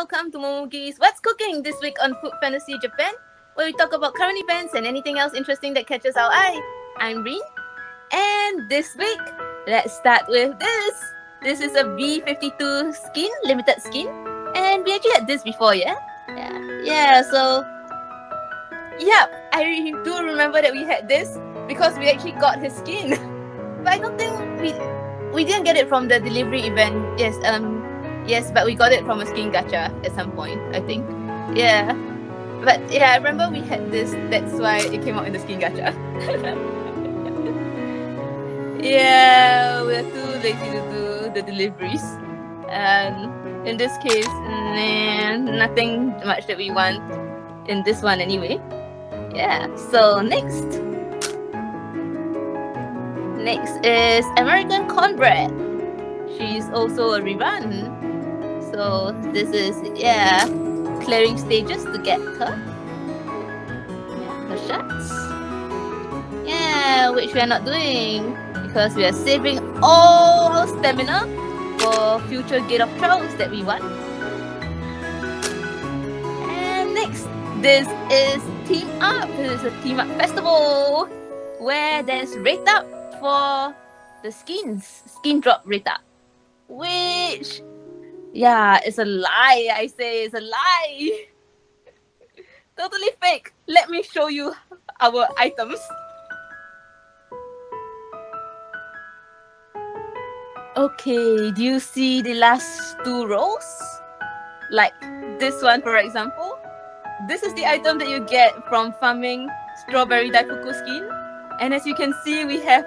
welcome to Momugi's What's Cooking this week on Food Fantasy Japan, where we talk about current events and anything else interesting that catches our eye. I'm Rin, and this week, let's start with this. This is a B52 skin, limited skin, and we actually had this before, yeah? Yeah, yeah, so, yeah, I do remember that we had this because we actually got his skin. but I don't think we we didn't get it from the delivery event. Yes, um, yes, but we got it from a skin gacha at some point. I think. Yeah, but yeah, I remember we had this. That's why it came out in the skin gacha. yeah, we're too lazy to do the deliveries. And in this case, nah, nothing much that we want in this one anyway. Yeah. So next. Next is American Cornbread. She's also a rerun. So this is yeah, clearing stages to get her. Her shots. Yeah, which we are not doing because we are saving all our stamina for future Gate of Trials that we want. And next, this is Team Up. This is a Team Up festival where there's rate up for the skins, skin drop rate up. Which, yeah, it's a lie. I say it's a lie. totally fake. Let me show you our items. Okay, do you see the last two rows? Like this one, for example. This is the item that you get from farming strawberry daifuku skin. And as you can see, we have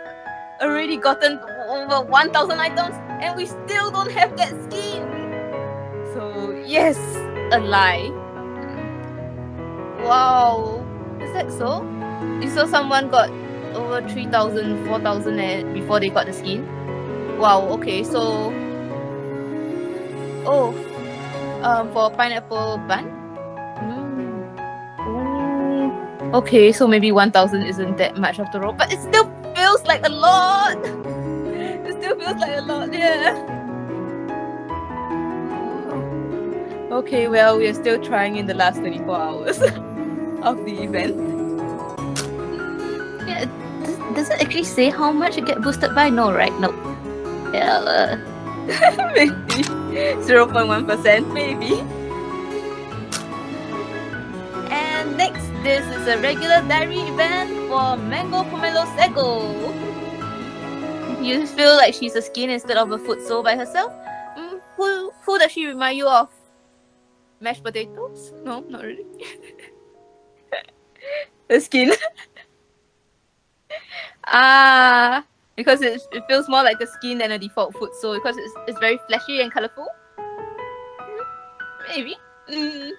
already gotten over 1000 items and we still don't have that skin. Yes, a lie. Wow, is that so? You saw someone got over 3000, 4000 before they got the skin? Wow, okay, so. Oh, um, for pineapple bun? Mm. Okay, so maybe 1000 isn't that much after all, but it still feels like a lot. It still feels like a lot, yeah. Okay, well, we are still trying in the last 24 hours of the event. Yeah, does, does it actually say how much it get boosted by? No, right? No. Yeah, uh, maybe 0.1%, maybe. And next, this is a regular diary event for Mango Pomelo Sago. You feel like she's a skin instead of a food soul by herself? Mm, who, who does she remind you of? Mashed potatoes? No, not really. the skin. ah, because it, it feels more like a skin than a default foot So because it's, it's very fleshy and colorful. Maybe. Mm.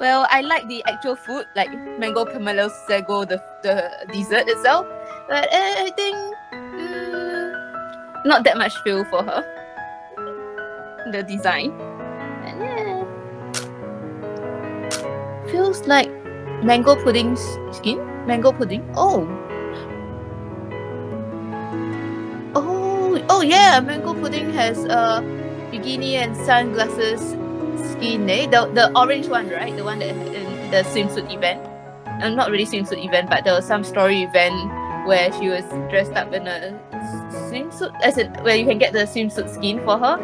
Well, I like the actual food, like mango pomelo sago, the the dessert itself. But uh, I think mm, not that much feel for her. The design. Feels like mango pudding skin? Mango pudding? Oh. Oh, oh yeah, mango pudding has a uh, bikini and sunglasses skin eh? The the orange one, right? The one that in the swimsuit event. Uh, not really swimsuit event, but there was some story event where she was dressed up in a swimsuit, as in where you can get the swimsuit skin for her.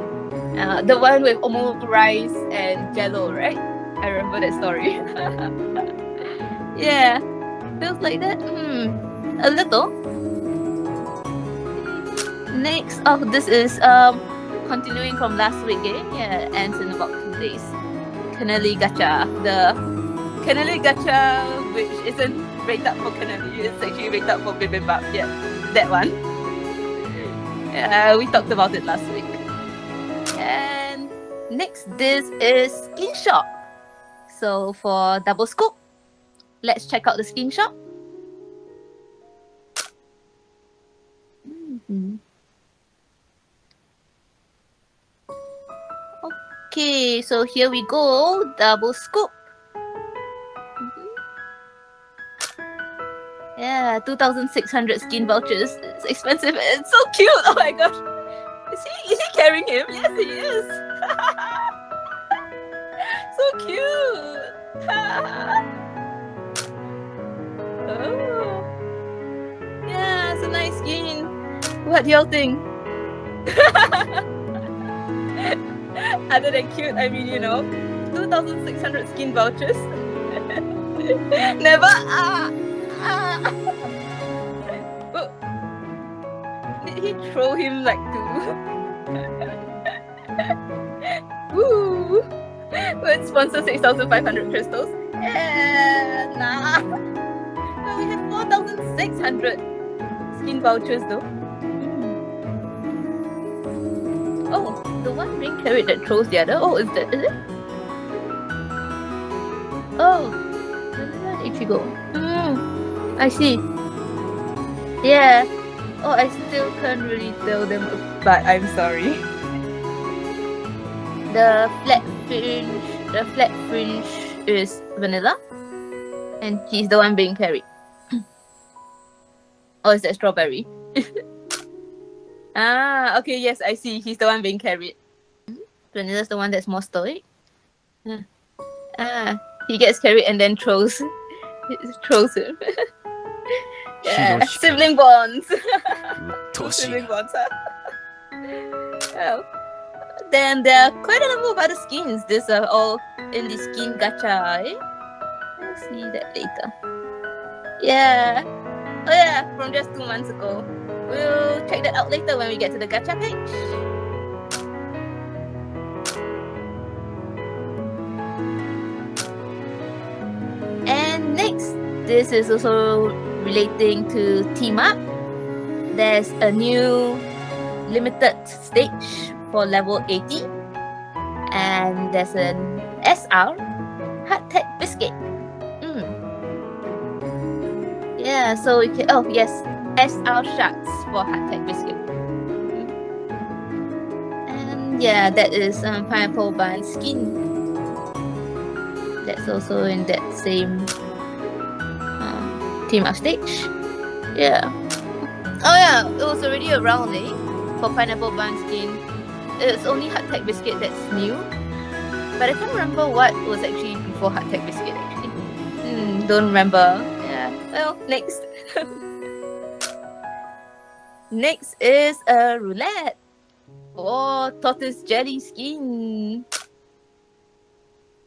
Uh, the one with almost rice and jello, right? I remember that story. yeah, feels like that. Hmm, a little. Next, oh, this is um continuing from last week game. Yeah, ends in about two days. Canele Gacha, the Canele Gacha, which isn't rated up for Canele, it's actually rated up for Bibimbap. Yeah, that one. Yeah, we talked about it last week. And next, this is Skin Shop. So for double scoop, let's check out the skin shop. Mm-hmm. Okay, so here we go. Double scoop. Mm-hmm. Yeah, 2,600 skin vouchers. It's expensive. It's so cute. Oh my gosh. Is he, is he carrying him? Yes, he is. oh. Yeah, it's a nice skin. What do y'all think? Other than cute, I mean, you know, 2,600 skin vouchers. Never. Ah, ah. Did he throw him like two? Woo! Let's sponsor 6,500 crystals. Yeah, nah. No, we have 4,600 skin vouchers though. Hmm. Oh, the one being carried that throws the other. Oh, is that is it? Oh, Ichigo. Mm, I see. Yeah. Oh, I still can't really tell them but I'm sorry. The flat fringe, the flat fringe is vanilla, and he's the one being carried. oh, is that strawberry? ah, okay. Yes, I see. He's the one being carried. Vanilla's the one that's more stoic. Ah, ah he gets carried and then throws, throws him. yeah, sibling bonds. sibling bonds. Huh? oh. Then there are quite a number of other skins. These are all in the skin gacha. Eh? We'll see that later. Yeah. Oh yeah, from just two months ago. We'll check that out later when we get to the gacha page. And next, this is also relating to team up. There's a new limited stage for level 80 and there's an SR Tech biscuit. Mm. Yeah, so we can oh yes, SR shots for Tech biscuit. And yeah, that is um, pineapple bun skin. That's also in that same um, team up stage. Yeah. Oh yeah, it was already around eh, for pineapple bun skin it's only Tech Biscuit that's new. But I can't remember what was actually before Tech Biscuit actually. Hmm, don't remember. Yeah. Well, next. next is a roulette for tortoise jelly skin.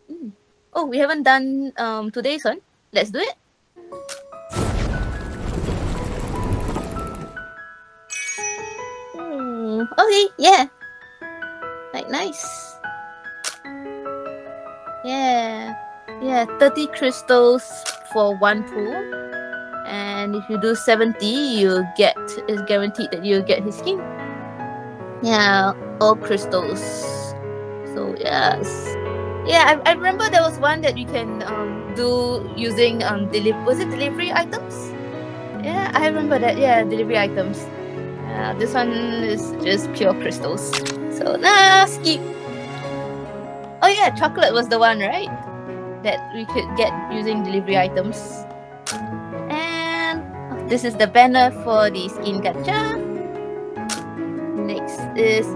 Mm. Oh, we haven't done um today's one. Let's do it. Hmm. Okay, yeah. Like nice. Yeah. Yeah, 30 crystals for one pool. And if you do 70, you get it's guaranteed that you'll get his skin. Yeah, all crystals. So yes. Yeah, I, I remember there was one that you can um, do using um deliver was it delivery items? Yeah, I remember that. Yeah, delivery items. Uh, this one is just pure crystals. So nah, skip. Oh yeah, chocolate was the one, right? That we could get using delivery items. And this is the banner for the skin gacha. Next is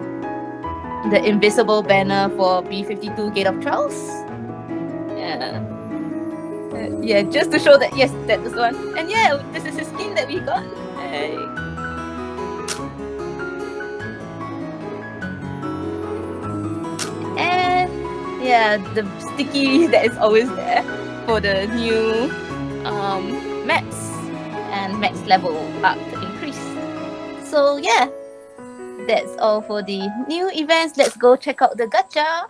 the invisible banner for B52 Gate of Trials. Yeah. Uh, yeah, just to show that yes, that is the one. And yeah, this is the skin that we got. Hey. Yeah, the sticky that is always there for the new um, maps and max level up increase. So yeah, that's all for the new events. Let's go check out the gacha.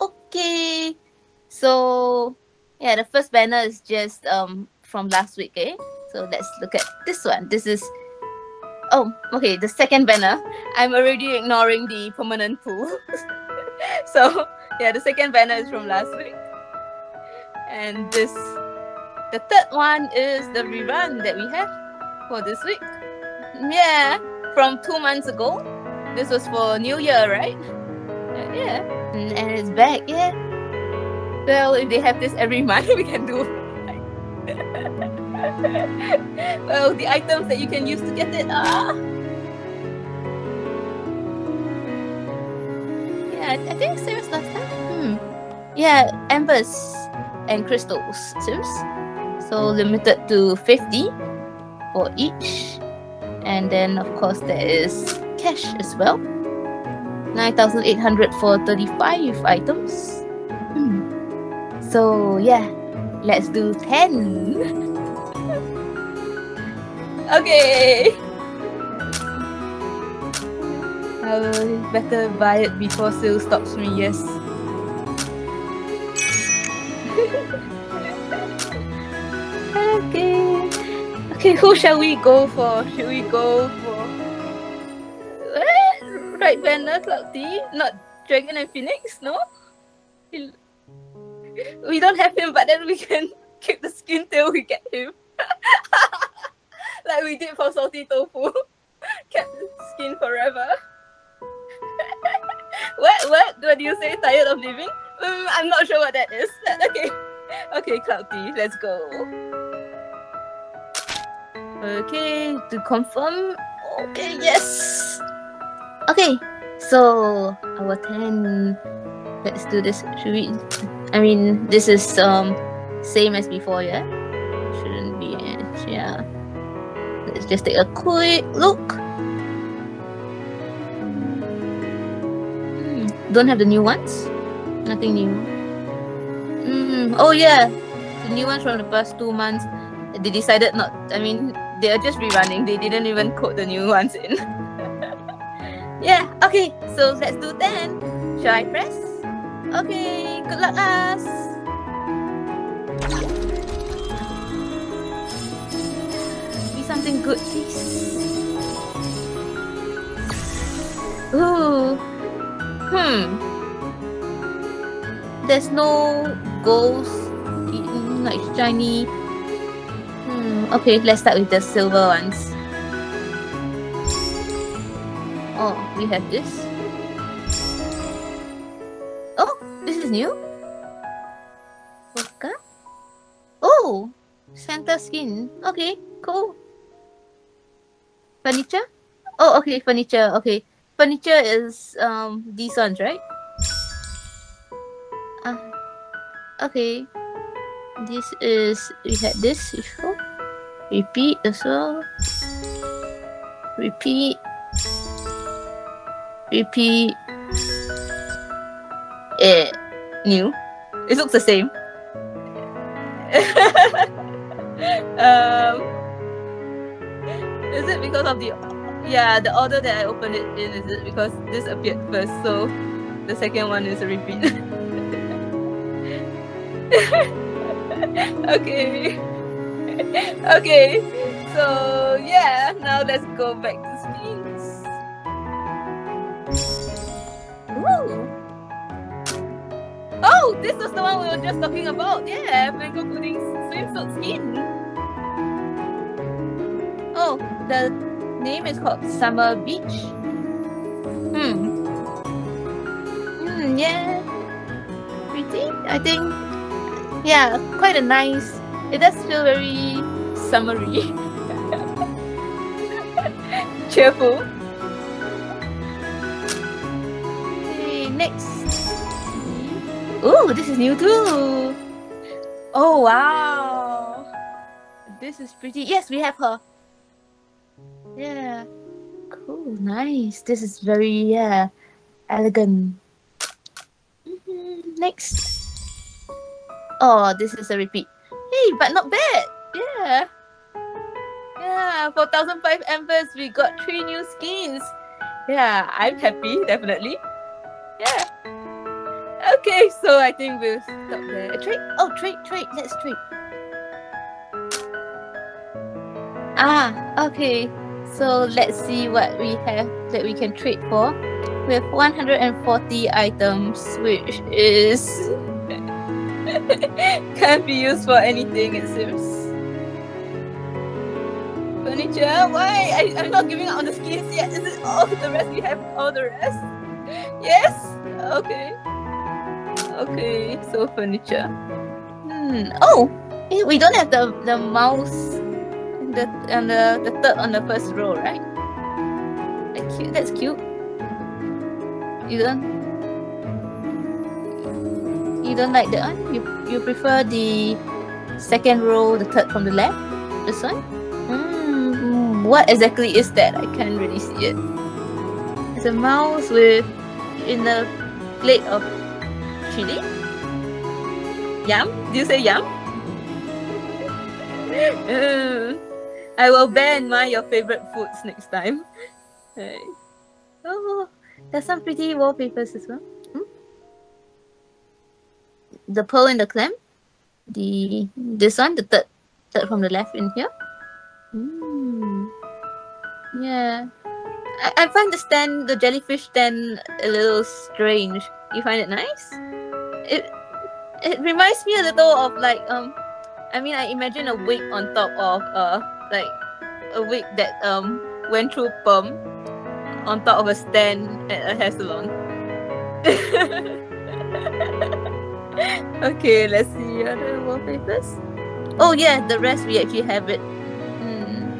Okay, so yeah, the first banner is just um from last week, eh? So let's look at this one. This is Oh, okay. The second banner. I'm already ignoring the permanent pool. so yeah, the second banner is from last week. And this the third one is the rerun that we have for this week. Yeah, from two months ago. This was for New Year, right? Yeah. And it's back, yeah. Well, if they have this every month, we can do well, the items that you can use to get it. Ah. Yeah, I think serious last time. Hmm. yeah, embers and crystals, Sims. So limited to 50 for each. And then of course there is cash as well. 9,800 for 35 items. Hmm. So yeah, let's do 10. okay. I will better buy it before sale stops me, yes. okay. Okay, who shall we go for? Should we go for what? Right banner Cloud? Not Dragon and Phoenix, no? We don't have him, but then we can keep the skin till we get him. like we did for Salty Tofu. Kept skin forever. what? What? What do you say? Tired of living? Um, I'm not sure what that is. Okay. Okay, Cloudy, let's go. Okay, to confirm. Okay, yes. Okay, so our 10. Let's do this. Should we? I mean, this is um same as before, yeah? Just take a quick look. Hmm, don't have the new ones? Nothing new. Mm, oh yeah, the new ones from the past two months. They decided not. I mean, they are just rerunning. They didn't even code the new ones in. yeah. Okay. So let's do ten. Shall I press? Okay. Good luck, us. Something good, please. Ooh. Hmm. There's no ghost, like shiny. Hmm. Okay, let's start with the silver ones. Oh, we have this. Oh, this is new. Vodka. Oh, Santa skin. Okay, cool. Furniture. Oh, okay, furniture. Okay, furniture is um these ones, right? Ah, okay. This is we had this before. Repeat as well. Repeat. Repeat. Eh, new. It looks the same. um, is it because of the yeah the order that I opened it in? Is it because this appeared first, so the second one is a repeat? okay. okay. So yeah, now let's go back to. Ooh. Oh, this was the one we were just talking about. Yeah, mango pudding swimsuit skin. Oh, the name is called Summer Beach. Hmm. Hmm, yeah. Pretty, I think. Yeah, quite a nice. It does feel very summery. Cheerful. Okay, next. Ooh, this is new too. Oh wow. This is pretty. Yes, we have her. Yeah. Cool, nice. This is very yeah elegant. Mhm, Next. Oh, this is a repeat. Hey, but not bad. Yeah. Yeah, for 1005 embers, we got three new skins. Yeah, I'm happy, definitely. Yeah. Okay, so I think we'll stop there. Trade? Oh, trade, trade. Let's trade. Ah, okay. So let's see what we have that we can trade for. We have 140 items, which is can't be used for anything, it seems. Furniture? Why? I, I'm not giving out the skins yet. Is it all the rest? We have all the rest? Yes? Okay. Okay, so furniture. Hmm. Oh! We don't have the, the mouse the, on the, the third on the first row, right? Like, cute. That's cute. You don't? You don't like that one? You you prefer the second row, the third from the left? This one? Mm, what exactly is that? I can't really see it. It's a mouse with in a plate of chili. Yum? Do you say yum? Mm. I will bear in mind your favorite foods next time. Right. Oh, there's some pretty wallpapers as well. Hmm? The pearl and the clam. The this one, the third, third from the left in here. Mm. Yeah. I, I find the stand, the jellyfish stand, a little strange. You find it nice? It it reminds me a little of like um, I mean I imagine a wig on top of uh like a wig that um went through perm on top of a stand at a hair salon. okay, let's see other wallpapers. Oh yeah, the rest we actually have it. Hmm.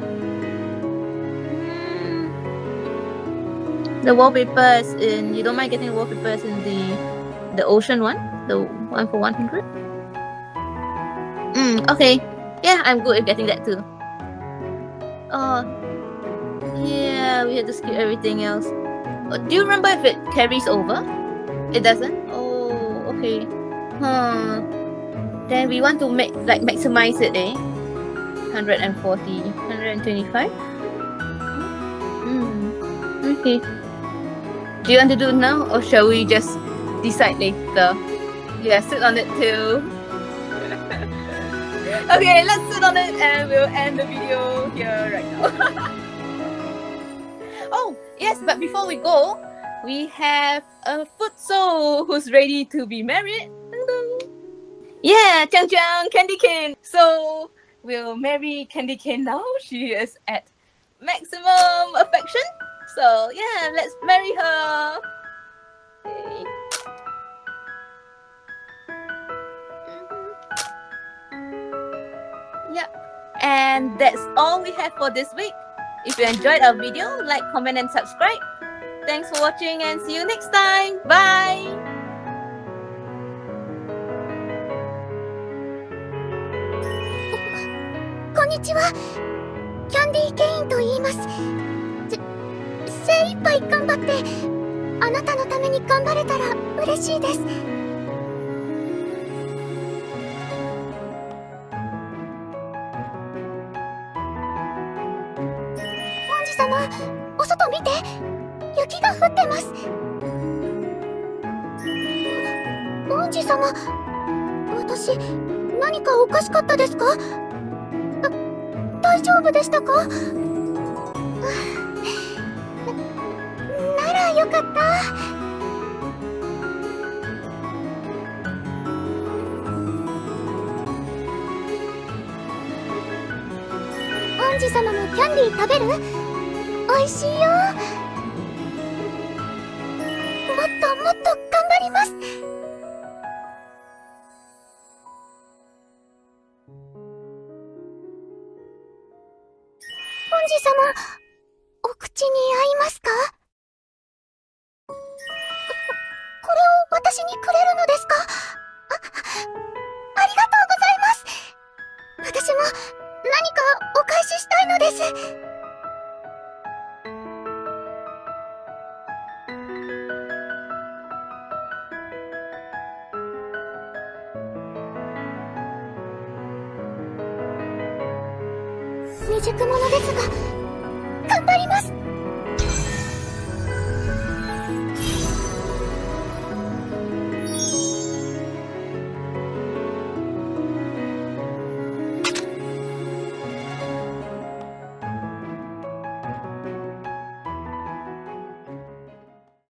The wallpapers in you don't mind getting wallpapers in the the ocean one, the one for one hundred. Mm, okay. Yeah, I'm good at getting that too. Oh, yeah, we had to skip everything else. Uh, do you remember if it carries over? It doesn't? Oh, okay. Huh. Then we want to make like maximize it, eh? 140, 125? Hmm. Okay. Do you want to do it now or shall we just decide later? Yeah, sit on it too. okay, let's on it and we'll end the video here right now. oh, yes, but before we go, we have a food soul who's ready to be married. Yeah, Chang Chang, Candy Cane. So we'll marry Candy Cane now. She is at maximum affection. So yeah, let's marry her. And that's all we have for this week. If you enjoyed our video, like, comment, and subscribe. Thanks for watching and see you next time. Bye. こんにちはキャンディーケインと言います精一杯頑張ってあなたのために頑張れたら嬉しいです様。私何かおかしかったですか？大丈夫でしたか？なならよかった。王子様もキャンディー食べる？美味しいよ。もっともっと頑張ります。お返ししたいのです。未熟者ですが